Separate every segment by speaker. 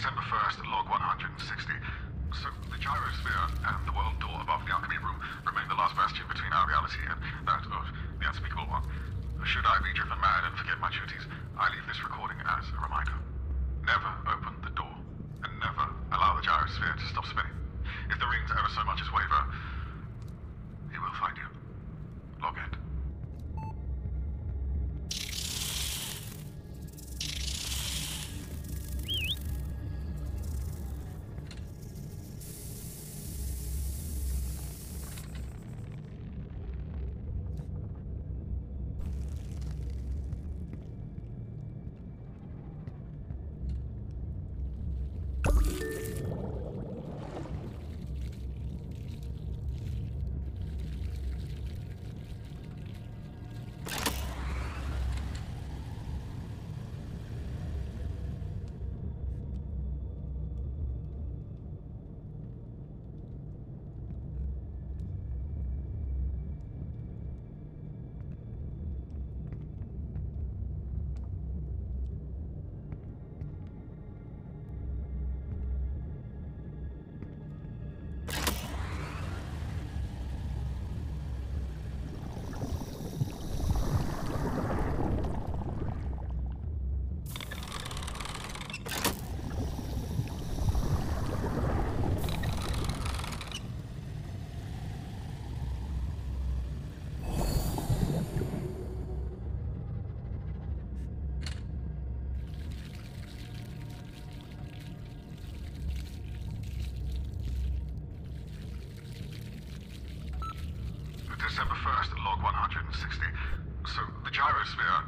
Speaker 1: December 1st, log 160. So, the gyrosphere and the world door above the alchemy room remain the last bastion between our reality and that of the unspeakable one. Should I be driven mad and So the gyrosphere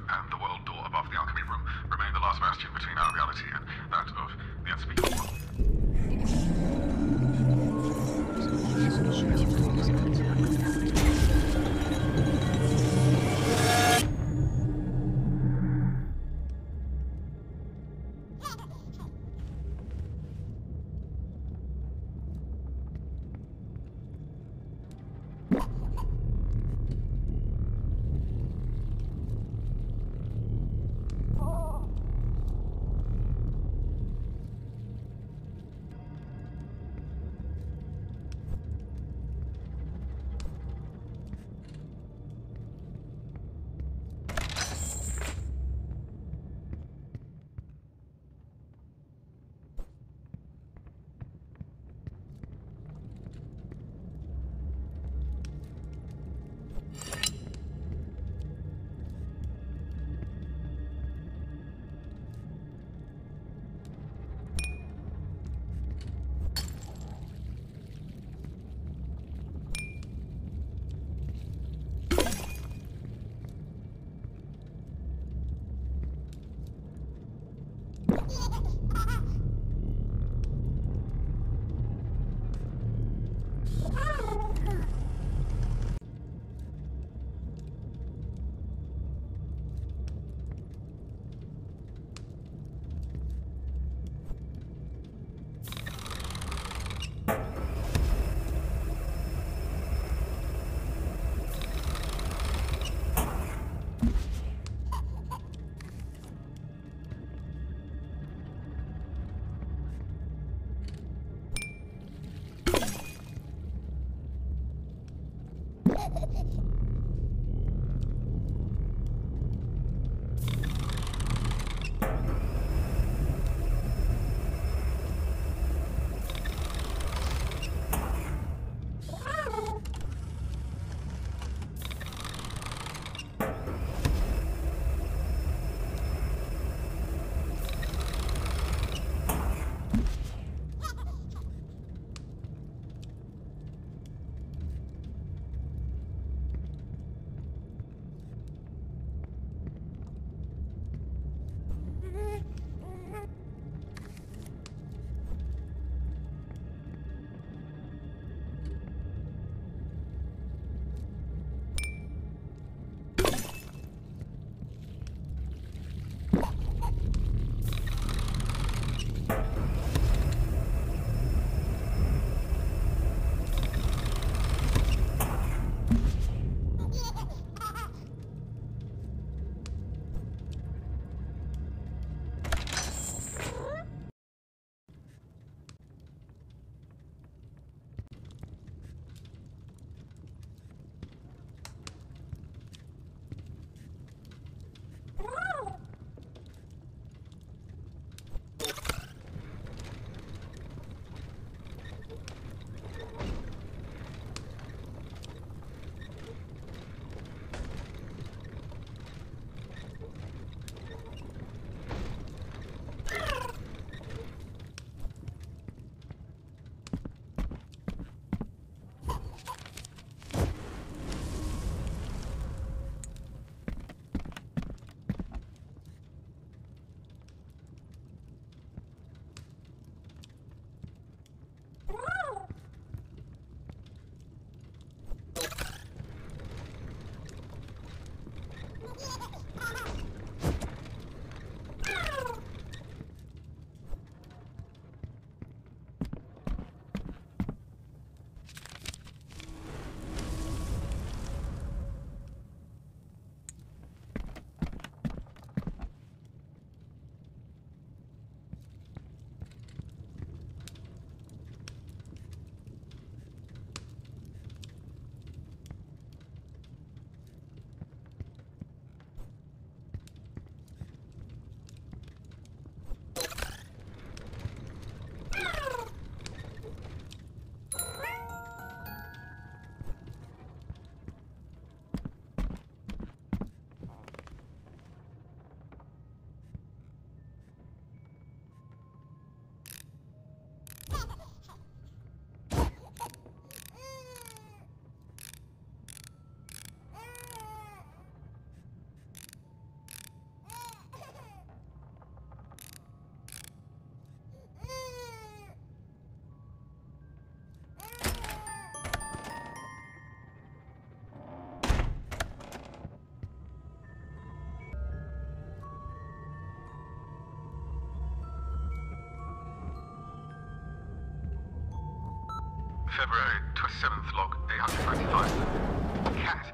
Speaker 1: February 27th, log 895. Cat.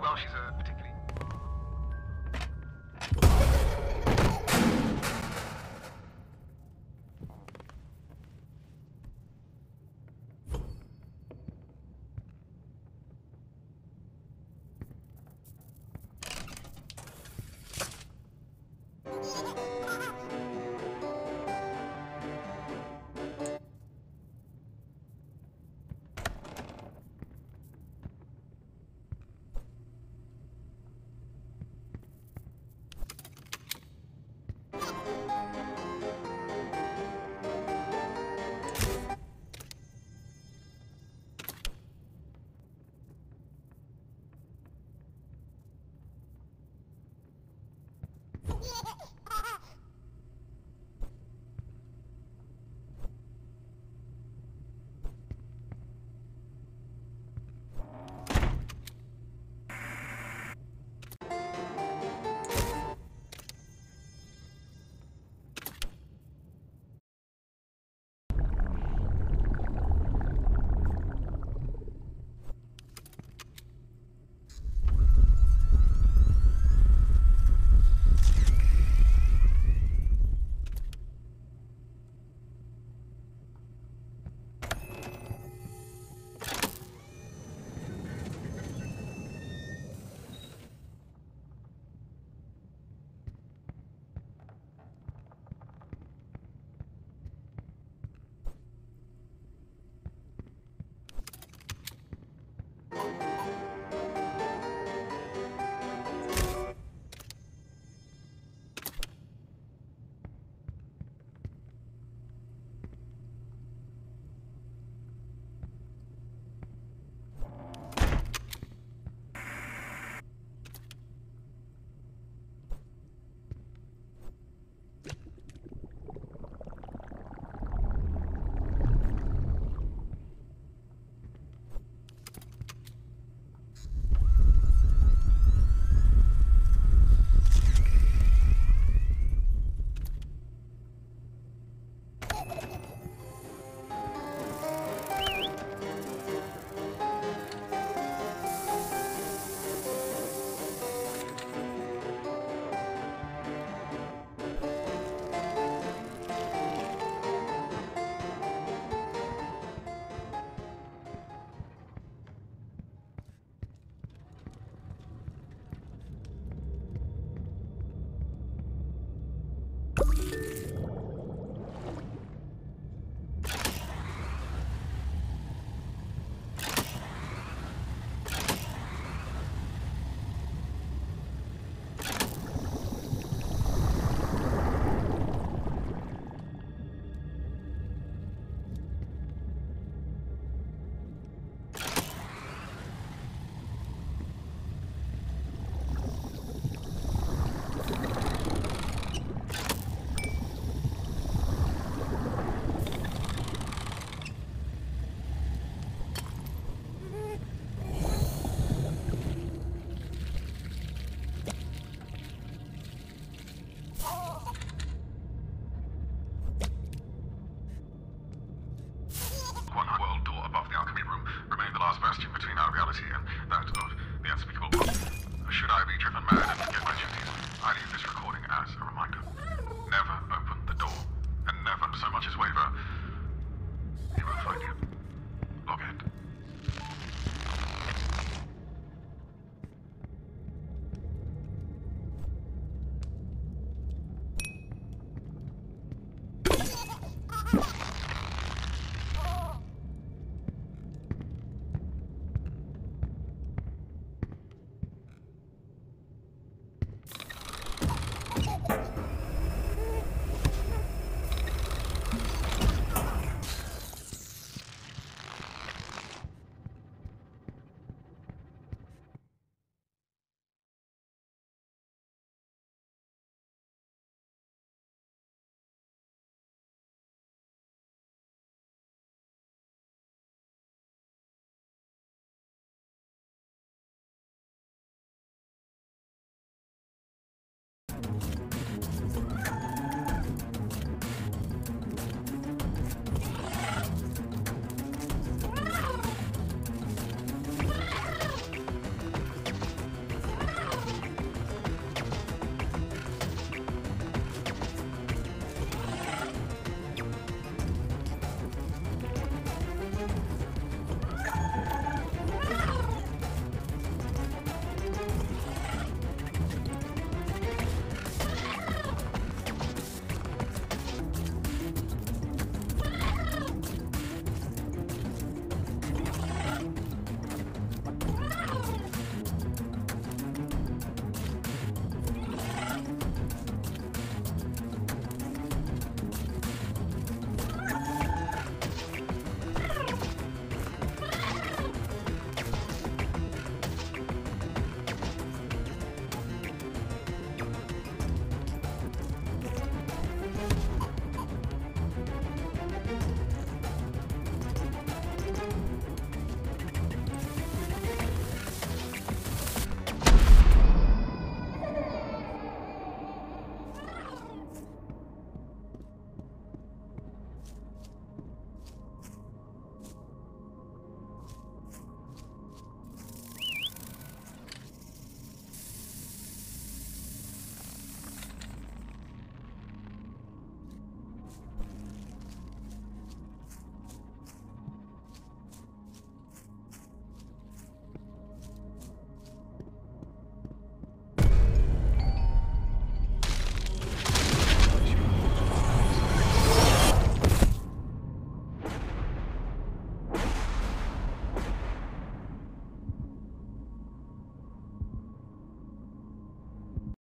Speaker 1: Well, she's a